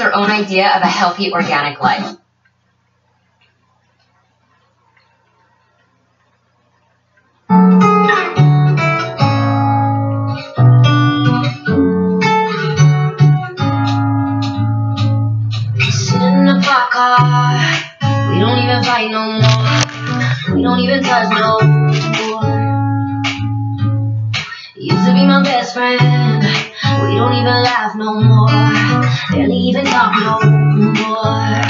their own idea of a healthy organic life. We don't even fight no more. We don't even touch no more. Used to be my best friend. We don't even laugh no more. Barely even talk no more.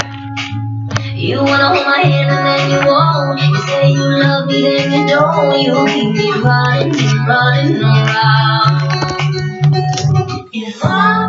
You wanna hold my hand and then you won't. You say you love me, then you don't. You keep me running, running around. If I'm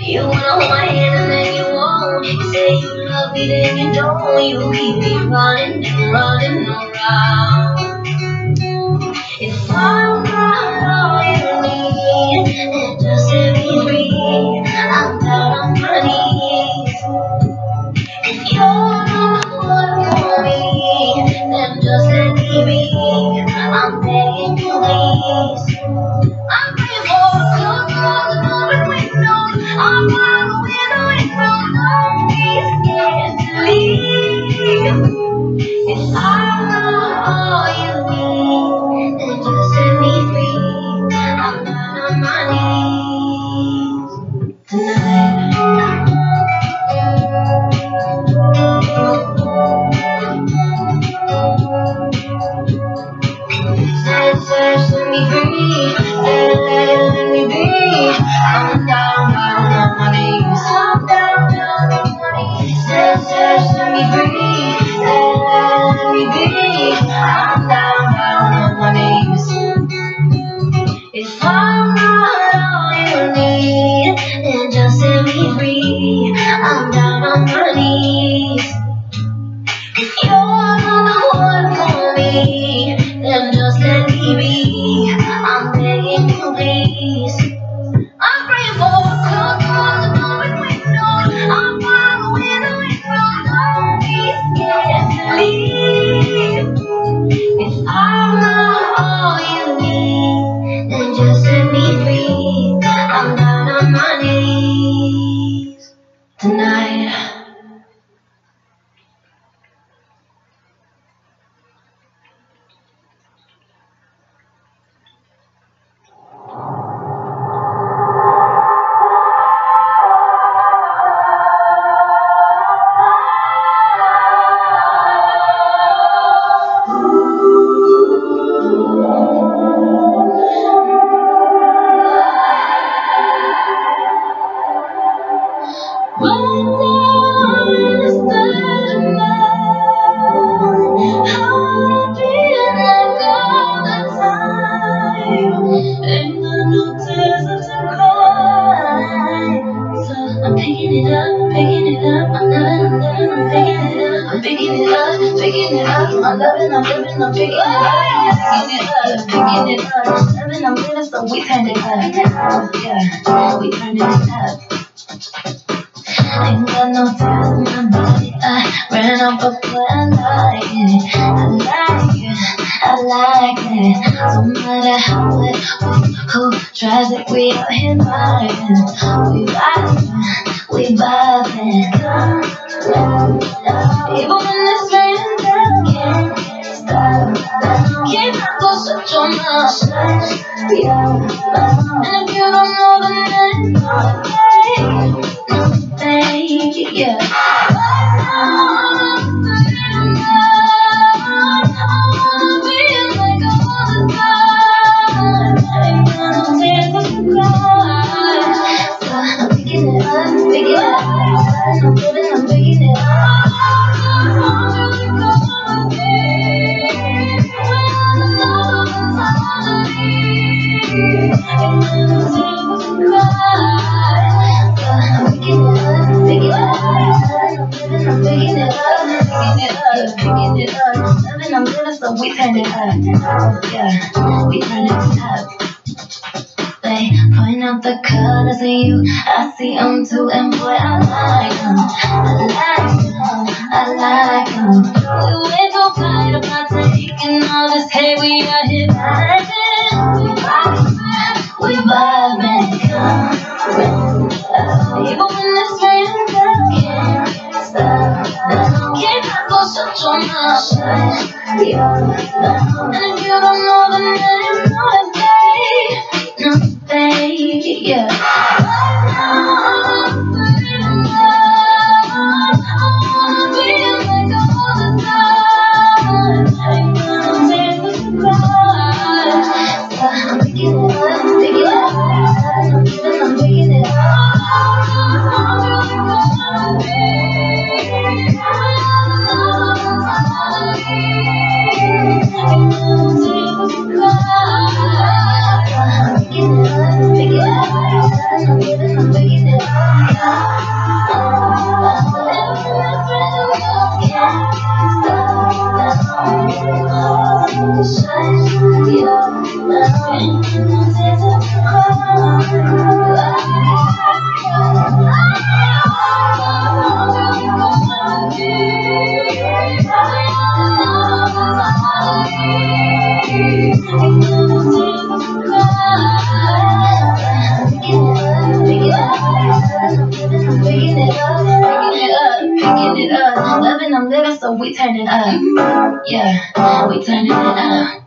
You wanna hold my hand and then you won't. You say you love me, then you don't. You keep me running and running around. If I'm not all you need, then just set me free. I'm down on. If you're the one for me, then just let me be. I'm begging you, please. picking it up, I'm loving, I'm living, I'm picking it up, I'm picking it up, picking it up, I'm loving, I'm living, I'm picking it up, we turned it up, yeah, we turned it up. Ain't got no time in my body, uh, I ran off a plan, I, I like it. No matter how it, who tries it, we are vibing. We vibing. We vibing. Even when it's raining down, can't stop. Can't go such on my And if you don't know the name, okay, thank you, yeah. So we turn it up. Yeah, we turn it up. They point out the colors in you. I see them too, and boy, I like them. I like them. I like them. We too tired of not taking all this hate. We are here. You I'm living, so we turn it up. Yeah, we turning it up.